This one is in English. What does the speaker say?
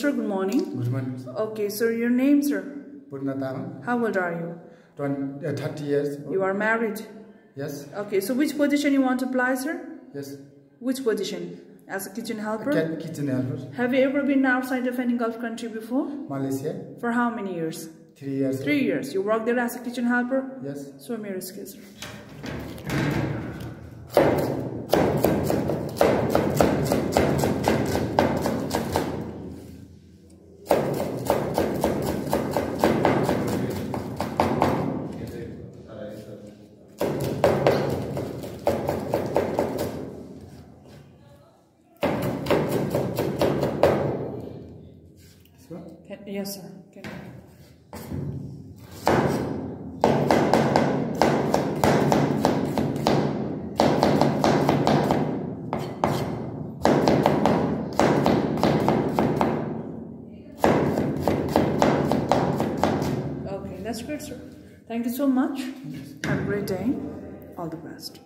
Sir, good morning. Good morning. Okay, sir, your name, sir? Purna How old are you? 20, uh, 30 years. old. You are married. Yes. Okay, so which position you want to apply, sir? Yes. Which position? As a kitchen helper? Can kitchen helper. Have you ever been outside of any Gulf country before? Malaysia. For how many years? Three years. Three years. You worked there as a kitchen helper? Yes. Show me your Can, yes, sir. Can, okay, that's great, sir. Thank you so much. Have a great day. All the best.